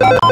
you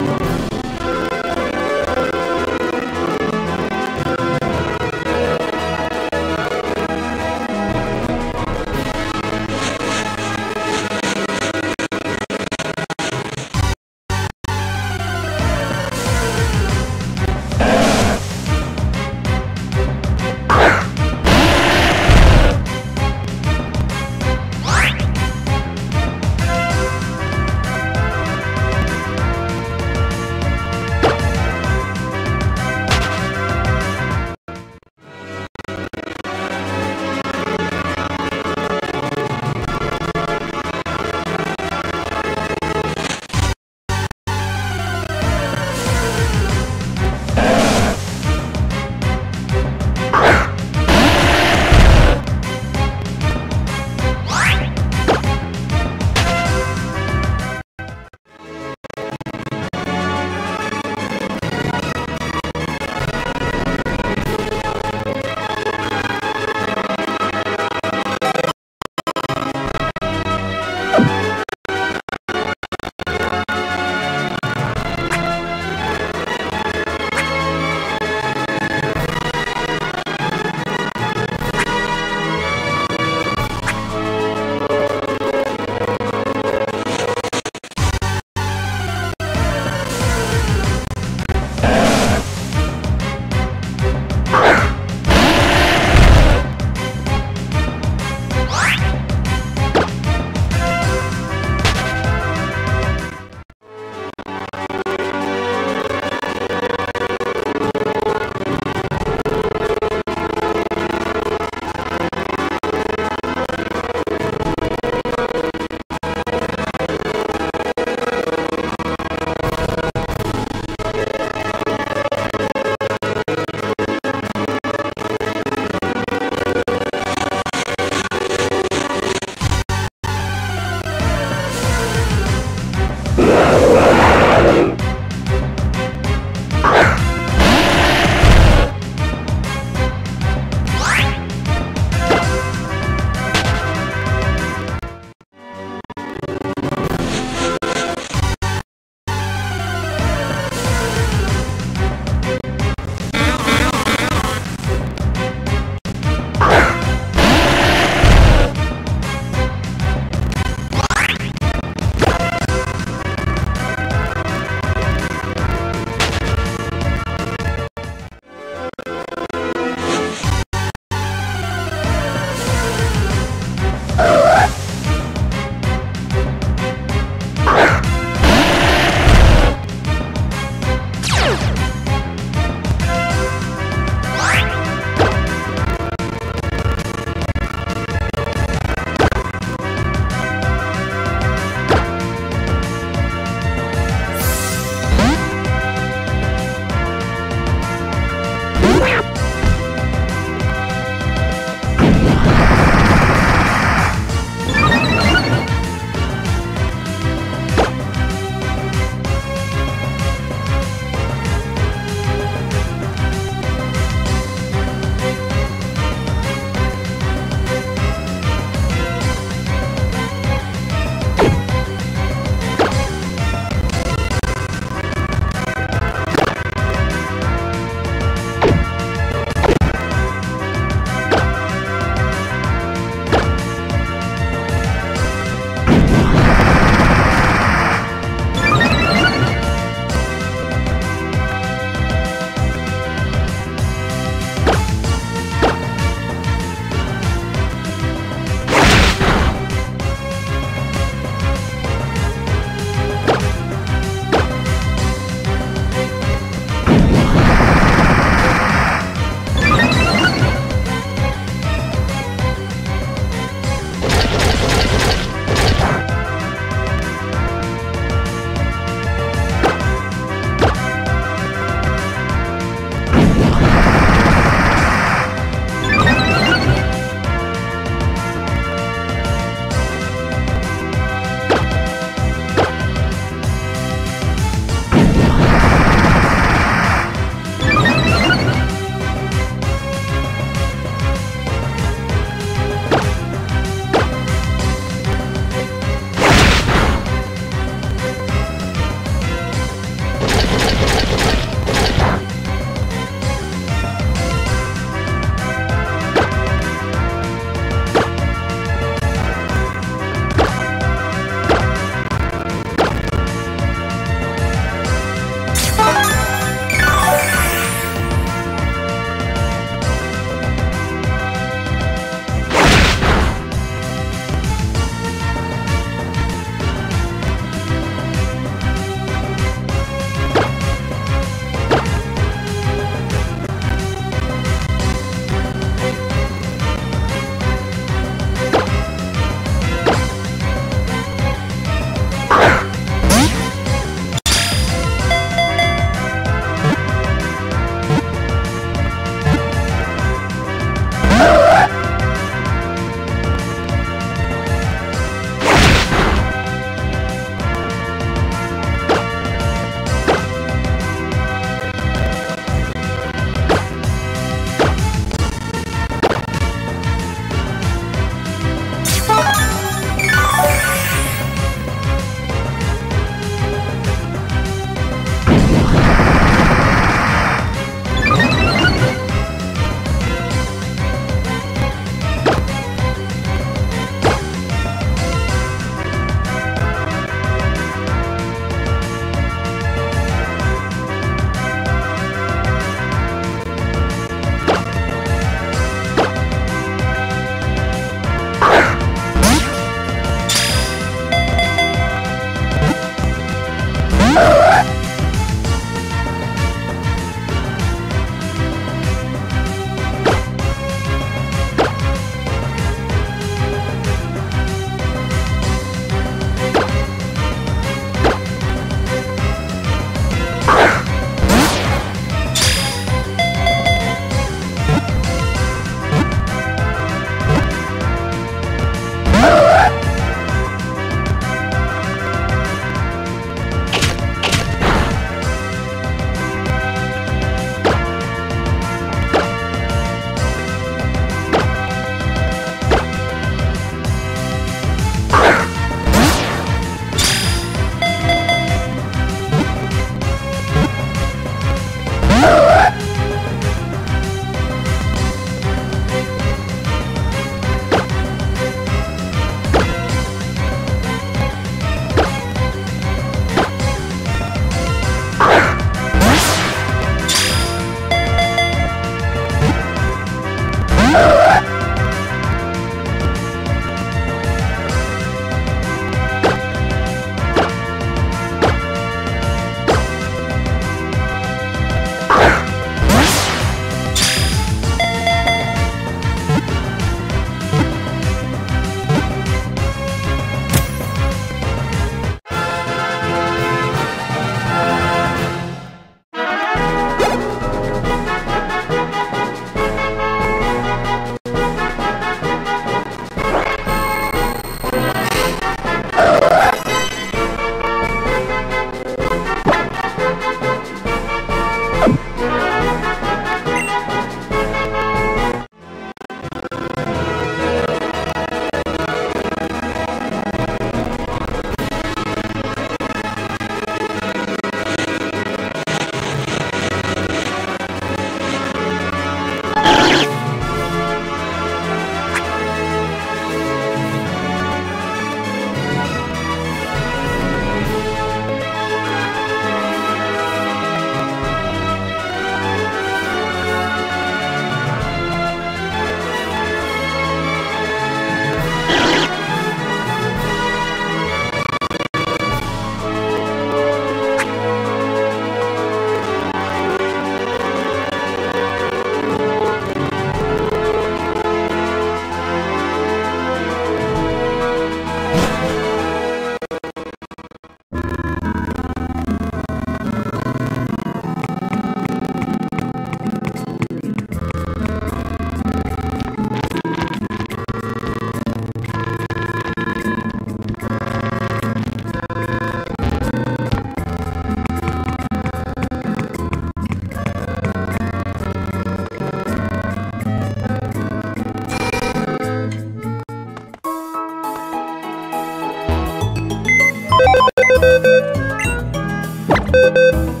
Música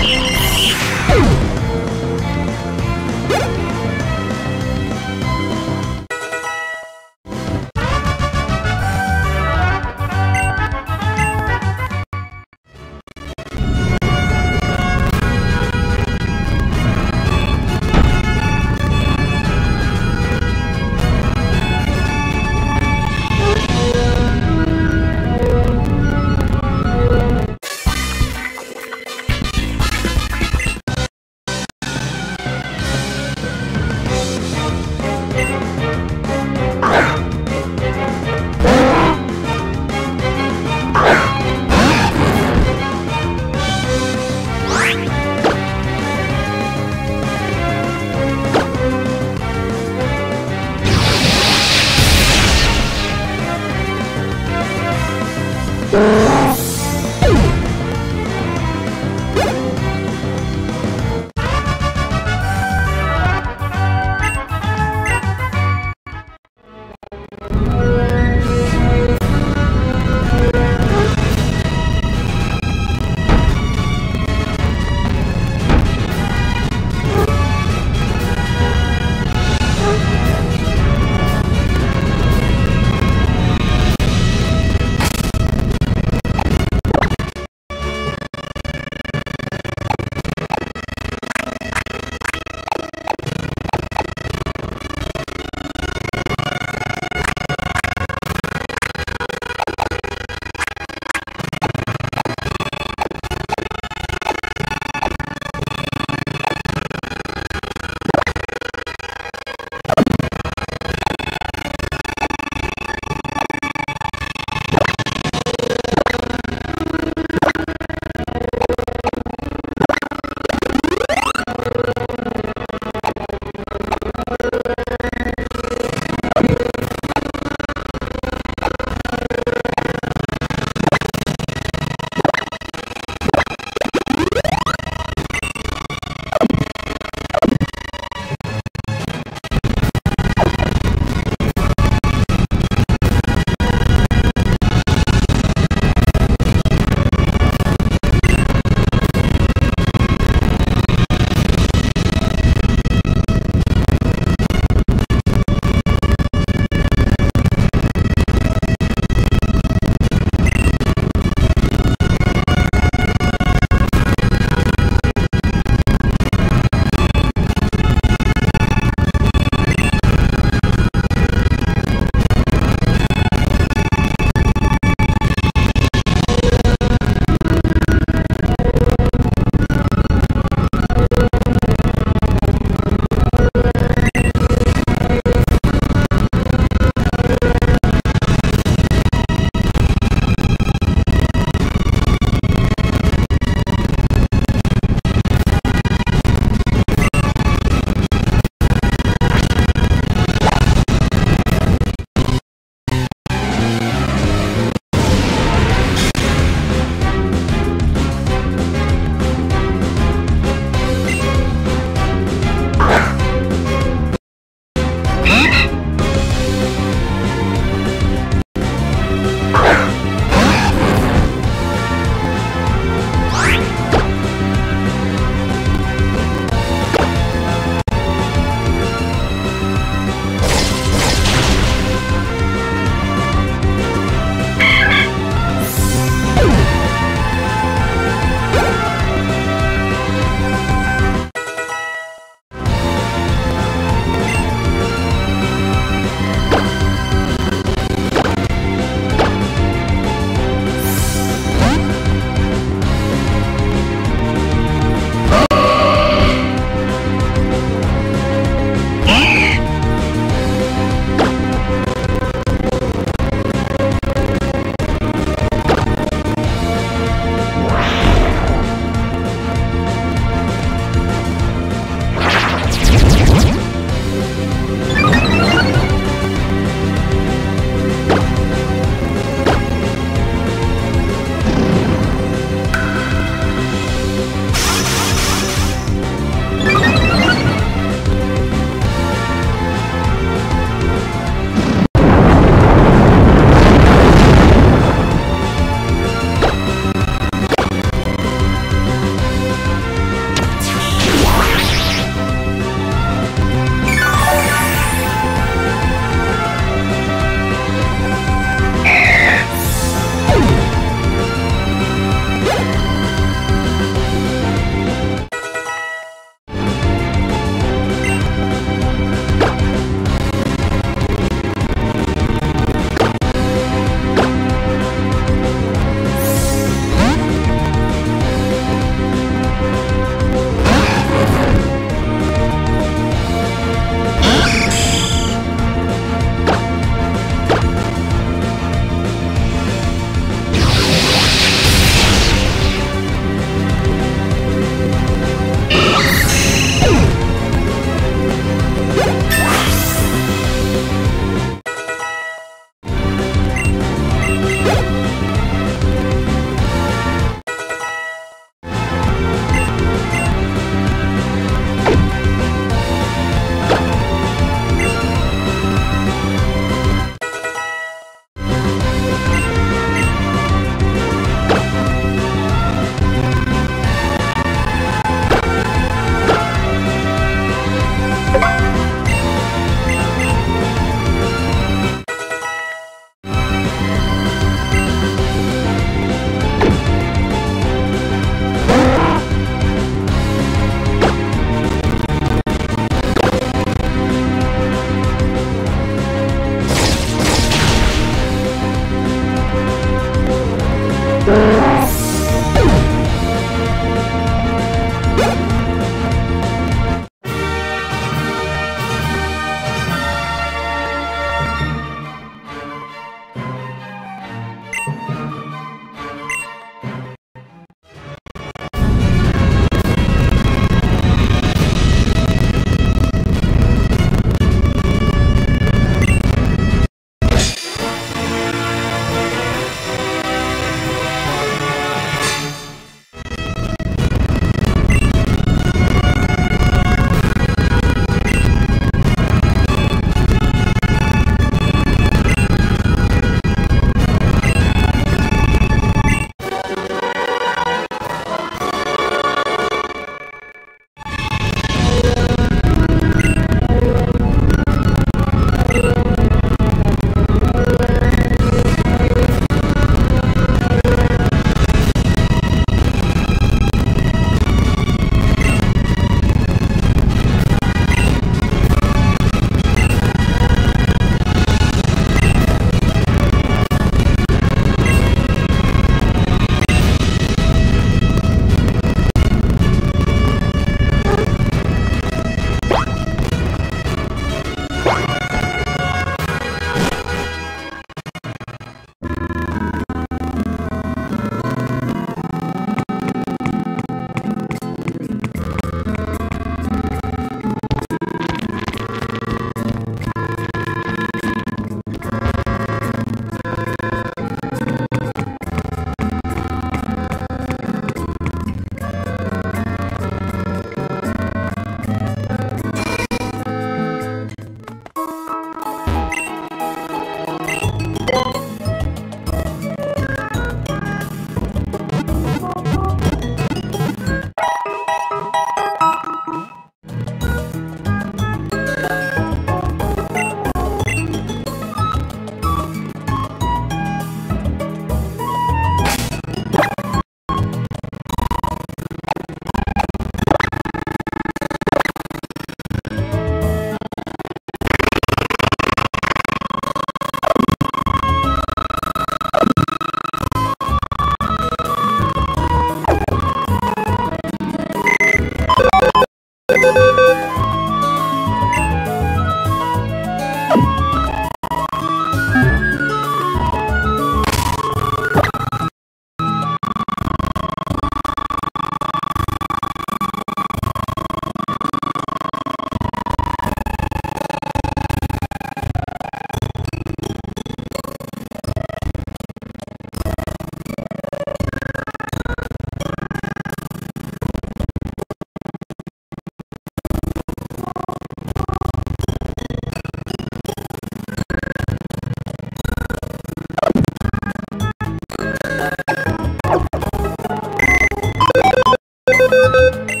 Thank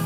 you.